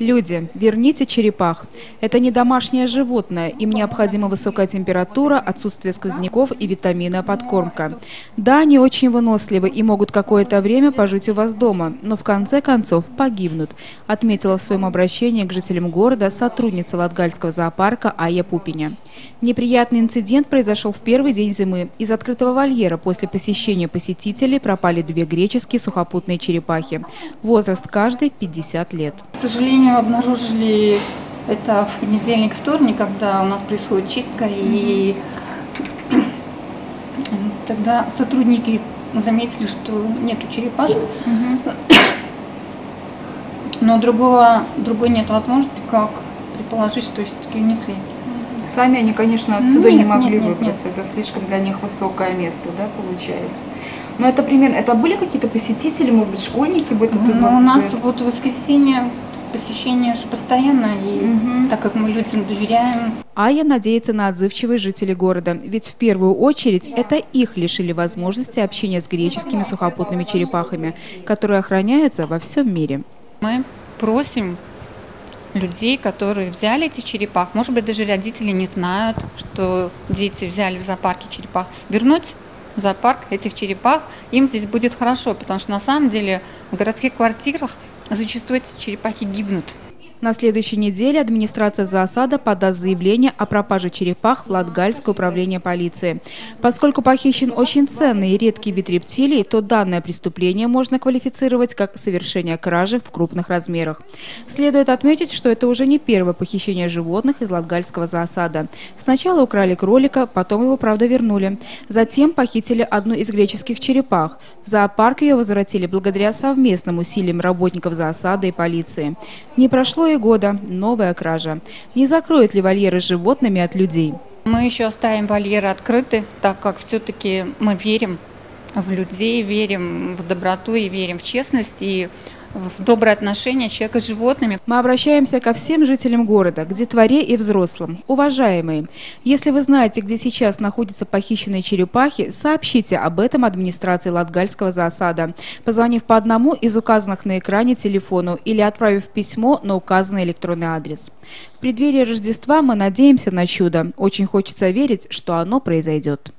Люди, верните черепах. Это не домашнее животное, им необходима высокая температура, отсутствие сквозняков и витаминная подкормка. Да, они очень выносливы и могут какое-то время пожить у вас дома, но в конце концов погибнут, отметила в своем обращении к жителям города сотрудница Латгальского зоопарка Ая Пупиня. Неприятный инцидент произошел в первый день зимы. Из открытого вольера после посещения посетителей пропали две греческие сухопутные черепахи. Возраст каждой 50 лет. К сожалению, обнаружили это в понедельник, вторник, когда у нас происходит чистка, и тогда сотрудники заметили, что нету черепашек, но другого, другой нет возможности, как предположить, что все-таки унесли. Сами они, конечно, отсюда Нет, не могли нет, нет, выбраться. Это слишком для них высокое место, да, получается. Но это примерно, это были какие-то посетители, может быть, школьники? Были, Ну, у нас вот в воскресенье посещение же постоянно, и Мгм. так как мы людям доверяем, Ая надеется на отзывчивых жителей города, ведь в первую очередь это их лишили возможности общения с греческими сухопутными черепахами, которые охраняются во всем мире. Мы просим людей, которые взяли эти черепах, может быть, даже родители не знают, что дети взяли в зоопарке черепах, вернуть в зоопарк этих черепах, им здесь будет хорошо, потому что на самом деле в городских квартирах зачастую эти черепахи гибнут. На следующей неделе администрация ЗАСАДа подаст заявление о пропаже черепах в Латгальское управление полиции. Поскольку похищен очень ценный и редкий вид рептилий, то данное преступление можно квалифицировать как совершение кражи в крупных размерах. Следует отметить, что это уже не первое похищение животных из Латгальского зоосада. Сначала украли кролика, потом его, правда, вернули. Затем похитили одну из греческих черепах. В зоопарк ее возвратили благодаря совместным усилиям работников зоосада и полиции. Не прошло и года. Новая кража. Не закроют ли вольеры животными от людей? Мы еще оставим вольеры открыты, так как все-таки мы верим в людей, верим в доброту и верим в честность и в доброе отношение человека с животными. Мы обращаемся ко всем жителям города, к детворе и взрослым. Уважаемые, если вы знаете, где сейчас находятся похищенные черепахи, сообщите об этом администрации Латгальского зоосада, позвонив по одному из указанных на экране телефону или отправив письмо на указанный электронный адрес. В преддверии Рождества мы надеемся на чудо. Очень хочется верить, что оно произойдет.